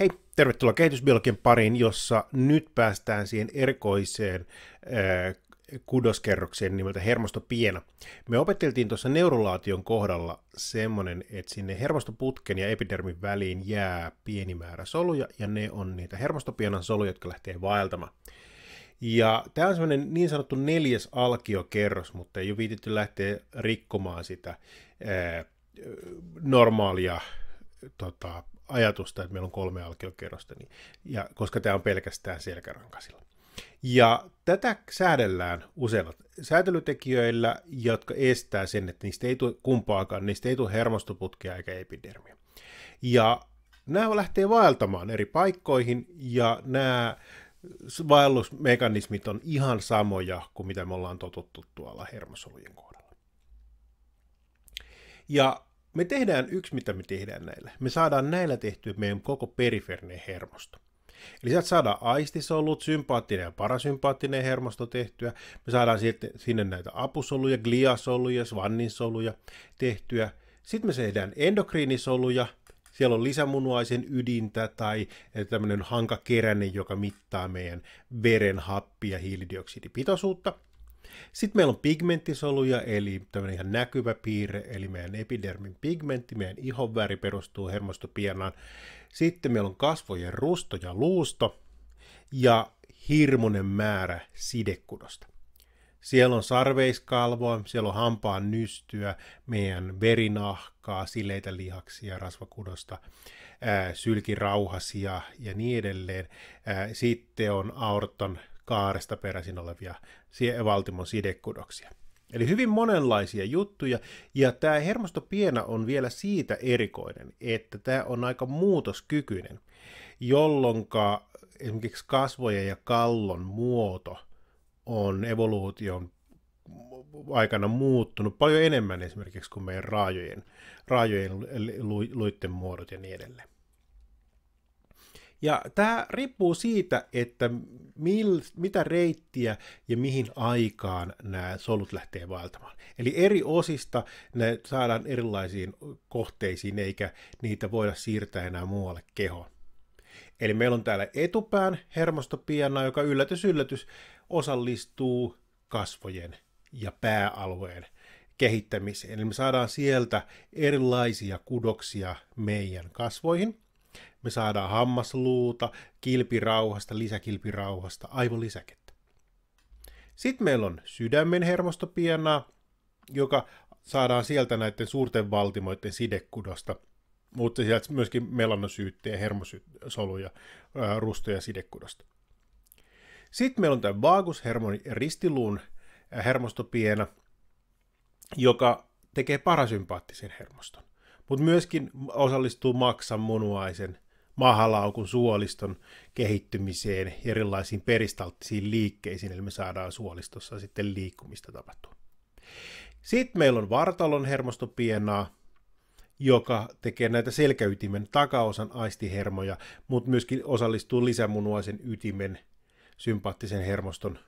Hei, tervetuloa kehitysbiologian pariin, jossa nyt päästään siihen erikoiseen äh, kudoskerrokseen nimeltä hermostopiena. Me opetteltiin tuossa neurolaation kohdalla semmoinen, että sinne hermostoputken ja epidermin väliin jää pieni määrä soluja, ja ne on niitä hermostopienan soluja, jotka lähtee vaeltamaan. Ja tämä on semmoinen niin sanottu neljäs alkiokerros, mutta ei ole viitetty lähteä rikkomaan sitä ää, normaalia tota, ajatusta, että meillä on kolme alkiokerrosta, niin, ja, koska tämä on pelkästään selkärankasilla. Ja tätä säädellään useilla säätelytekijöillä, jotka estää sen, että niistä ei tule kumpaakaan, niistä ei tule hermostoputkea eikä epidermiä. Ja nämä lähtee vaeltamaan eri paikkoihin, ja nämä vaellusmekanismit on ihan samoja kuin mitä me ollaan totuttu tuolla hermosolujen kohdalla. Ja me tehdään yksi, mitä me tehdään näillä. Me saadaan näillä tehtyä meidän koko periferinen hermosto. Eli sieltä saadaan aistisolut, sympaattinen ja parasympaattinen hermosto tehtyä. Me saadaan sinne näitä apusoluja, gliasoluja, svanninsoluja tehtyä. Sitten me tehdään endokriinisoluja, siellä on lisämunuaisen ydintä tai tämmöinen hankakeräne, joka mittaa meidän veren happi- ja hiilidioksidipitoisuutta. Sitten meillä on pigmenttisoluja, eli tämmöinen ihan näkyvä piirre, eli meidän epidermin pigmentti, meidän ihon väri perustuu hermostopienaan. Sitten meillä on kasvojen rusto ja luusto ja hirmuinen määrä sidekudosta. Siellä on sarveiskalvoa, siellä on hampaan nystyä, meidän verinahkaa, sileitä lihaksia, rasvakudosta, sylkirauhasia ja niin edelleen. Sitten on aorton kaaresta peräisin olevia valtimon sidekudoksia. Eli hyvin monenlaisia juttuja, ja tämä hermostopiena on vielä siitä erikoinen, että tämä on aika muutoskykyinen, jolloin esimerkiksi kasvojen ja kallon muoto on evoluution aikana muuttunut paljon enemmän esimerkiksi kuin meidän raajojen, raajojen luitten muodot ja niin edelleen. Ja tämä riippuu siitä, että mil, mitä reittiä ja mihin aikaan nämä solut lähtee vaeltamaan. Eli eri osista ne saadaan erilaisiin kohteisiin, eikä niitä voida siirtää enää muualle kehoon. Eli meillä on täällä etupään hermostopiana, joka yllätys yllätys osallistuu kasvojen ja pääalueen kehittämiseen. Eli me saadaan sieltä erilaisia kudoksia meidän kasvoihin – me saadaan hammasluuta, kilpirauhasta, lisäkilpirauhasta, aivolisäkettä. Sitten meillä on sydämen hermostopienaa, joka saadaan sieltä näiden suurten valtimoiden sidekudosta, mutta sieltä myöskin melanosyyttejä, hermosoluja, rustoja sidekudosta. Sitten meillä on tämä vagushermoni ristiluun hermostopiena, joka tekee parasympaattisen hermoston, mutta myöskin osallistuu maksan, munuaisen mahalaukun suoliston kehittymiseen, erilaisiin peristalttisiin liikkeisiin, eli me saadaan suolistossa sitten liikkumista tapahtua. Sitten meillä on vartalon hermostopienaa, joka tekee näitä selkäytimen takaosan aistihermoja, mutta myöskin osallistuu lisämunuaisen ytimen sympaattisen hermoston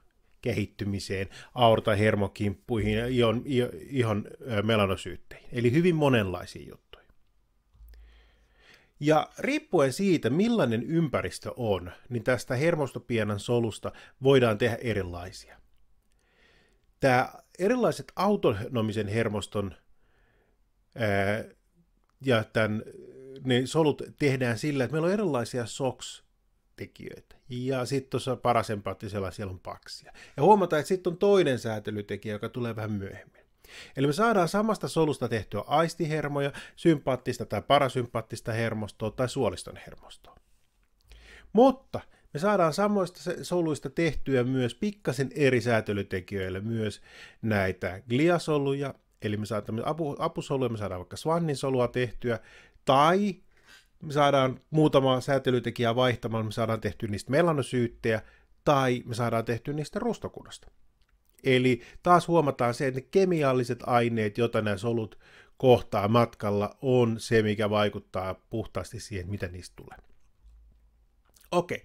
kehittymiseen, aortahermokimppuihin ja ihon, ihon melanosyytteihin. Eli hyvin monenlaisia juttuja. Ja riippuen siitä, millainen ympäristö on, niin tästä hermostopienan solusta voidaan tehdä erilaisia. Tämä erilaiset autonomisen hermoston ää, ja tämän, ne solut tehdään sillä, että meillä on erilaisia SOX-tekijöitä. Ja sitten tuossa parasempaattisella siellä on paksia. Ja huomataan, että sitten on toinen säätelytekijä, joka tulee vähän myöhemmin. Eli me saadaan samasta solusta tehtyä aistihermoja, sympaattista tai parasympaattista hermostoa tai suoliston hermostoa. Mutta me saadaan samoista soluista tehtyä myös pikkasen eri säätelytekijöillä myös näitä gliasoluja, eli me saadaan apu, apusoluja, me saadaan vaikka swannin solua tehtyä, tai me saadaan muutama säätelytekijä vaihtamalla, me saadaan tehtyä niistä melanosyyttejä, tai me saadaan tehtyä niistä rustokunnasta. Eli taas huomataan se, että ne kemialliset aineet, joita nämä solut kohtaa matkalla, on se, mikä vaikuttaa puhtaasti siihen, mitä niistä tulee. Okei.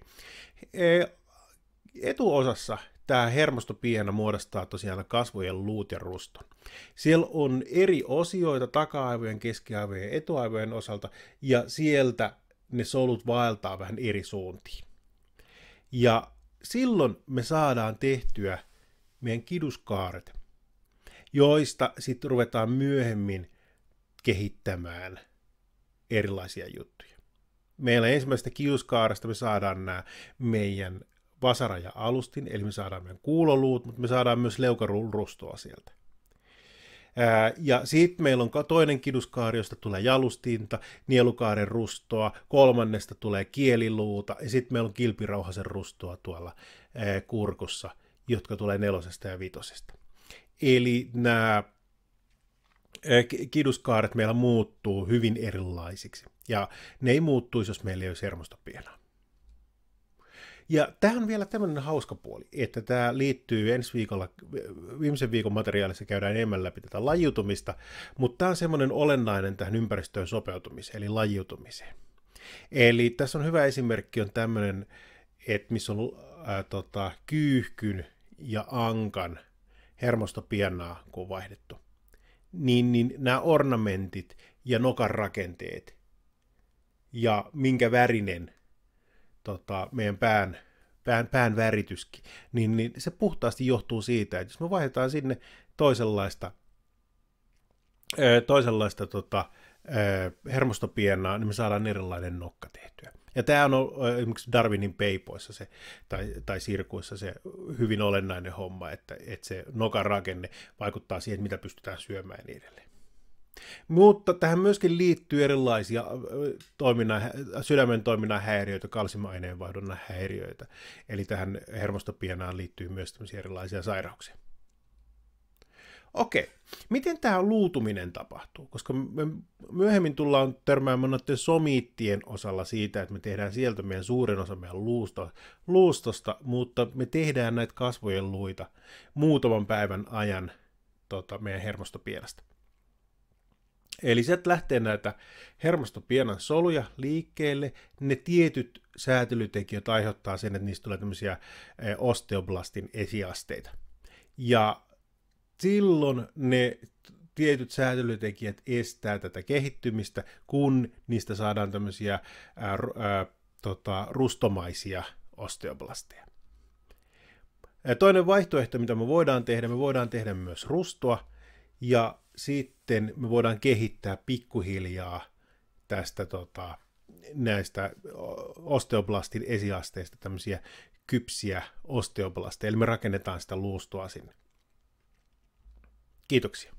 Etuosassa tämä hermostopiena muodostaa tosiaan kasvojen luut ja ruston. Siellä on eri osioita taka-aivojen, keskiaivojen ja etuaivojen osalta, ja sieltä ne solut vaeltaa vähän eri suuntiin. Ja silloin me saadaan tehtyä meidän kiduskaaret, joista sitten ruvetaan myöhemmin kehittämään erilaisia juttuja. Meillä ensimmäisestä kiuskaaresta me saadaan nämä meidän vasara ja alustin, eli me saadaan meidän kuuloluut, mutta me saadaan myös leukarustoa sieltä. Ja sitten meillä on toinen kiduskaari, josta tulee jalustinta, nielukaaren rustoa, kolmannesta tulee kieliluuta, ja sitten meillä on kilpirauhasen rustoa tuolla kurkussa, jotka tulee nelosesta ja vitosesta. Eli nämä kiduskaaret meillä muuttuu hyvin erilaisiksi, ja ne ei muuttuisi, jos meillä ei olisi hermostopienaa. Ja tähän on vielä tämmöinen hauska puoli, että tämä liittyy ensi viikolla, viimeisen viikon materiaalissa käydään enemmän läpi tätä lajiutumista, mutta tämä on semmoinen olennainen tähän ympäristöön sopeutumiseen, eli lajiutumiseen. Eli tässä on hyvä esimerkki on tämmöinen, että missä on ää, tota, kyyhkyn ja ankan hermostopiennaa, kun on vaihdettu. Niin, niin nämä ornamentit ja nokan rakenteet ja minkä värinen tota, meidän pään, pään, pään värityskin, niin, niin se puhtaasti johtuu siitä, että jos me vaihdetaan sinne toisenlaista, toisenlaista tota, hermostopiennaa, niin me saadaan erilainen nokka tehtyä. Ja tämä on esimerkiksi Darwinin peipoissa se, tai, tai sirkuissa se hyvin olennainen homma, että, että se nokan rakenne vaikuttaa siihen, mitä pystytään syömään ja niin edelleen. Mutta tähän myöskin liittyy erilaisia toiminnan, sydämen toiminnan häiriöitä, kalsimaineenvaihdunnan häiriöitä. Eli tähän hermostopienaan liittyy myös erilaisia sairauksia. Okei, miten tämä luutuminen tapahtuu? Koska me myöhemmin tullaan törmäämään noiden somiittien osalla siitä, että me tehdään sieltä meidän suurin osa meidän luusto, luustosta, mutta me tehdään näitä kasvojen luita muutaman päivän ajan tota, meidän hermostopienasta. Eli sieltä lähtee näitä hermostopienan soluja liikkeelle. Ne tietyt säätelytekijät aiheuttaa sen, että niistä tulee tämmöisiä eh, osteoblastin esiasteita. Ja silloin ne tietyt säätelytekijät estää tätä kehittymistä, kun niistä saadaan tämmöisiä ää, ää, tota, rustomaisia osteoblasteja. Ja toinen vaihtoehto, mitä me voidaan tehdä, me voidaan tehdä myös rustoa, ja sitten me voidaan kehittää pikkuhiljaa tästä tota, näistä osteoblastin esiasteista tämmöisiä kypsiä osteoblasteja, eli me rakennetaan sitä luustoa sinne. Kiitoksia.